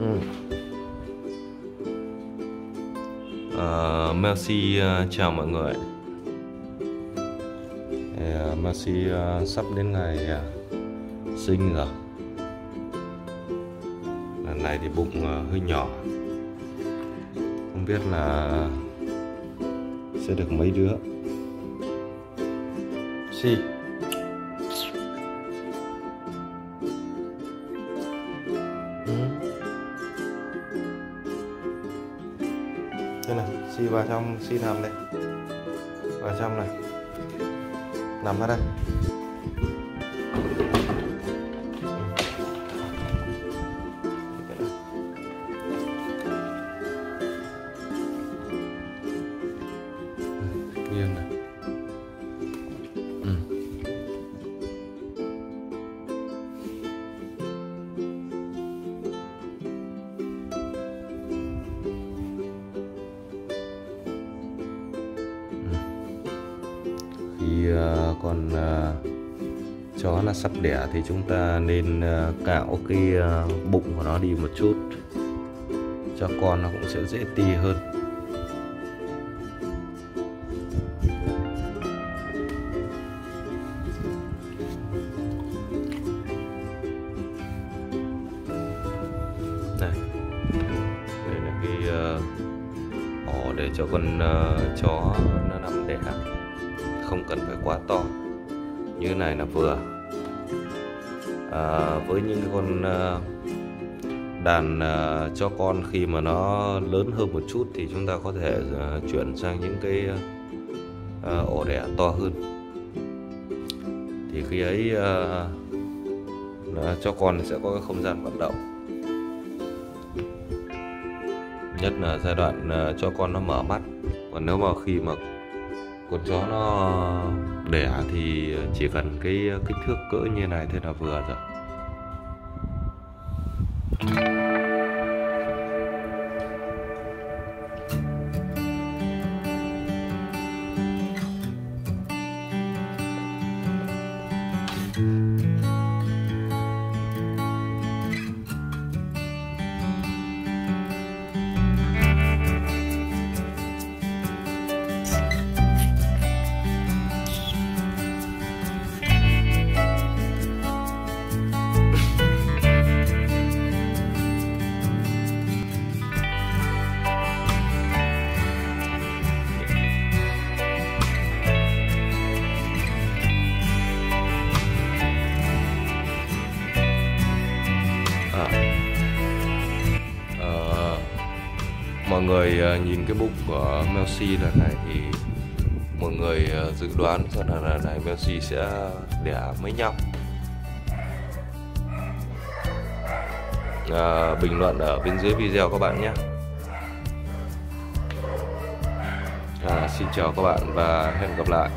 ừ. uh, Mercy uh, chào mọi người. Uh, Mercy uh, sắp đến ngày uh, sinh rồi. Lần này thì bụng uh, hơi nhỏ. Không biết là sẽ được mấy đứa. Si xem này, xi vào trong, xi nằm đây. Vào trong này. Nằm ra đây. Nghiêng này. Khi uh, con uh, chó là sắp đẻ thì chúng ta nên uh, cạo cái uh, bụng của nó đi một chút. Cho con nó cũng sẽ dễ ti hơn. Đây. Đây là cái uh, ổ để cho con uh, chó nó nằm đẻ không cần phải quá to. Như này là vừa. À, với những cái con à, đàn à, cho con khi mà nó lớn hơn một chút thì chúng ta có thể à, chuyển sang những cái ổ đẻ to hơn. Thì khi ấy cho con sẽ có cái không gian vận động. Nhất là giai đoạn cho con nó mở mắt. Còn nếu mà khi mà con chó nó đẻ thì chỉ cần cái kích thước cỡ như này thế là vừa rồi. Mọi người ờ, nhìn cái bụng của Messi lần này thì mọi người ờ, dự đoán rằng là lần này Messi sẽ đẻ mấy nhóc à, ờ, bình luận ở bên dưới video các bạn nhé. À, xin chào các bạn và hẹn gặp lại.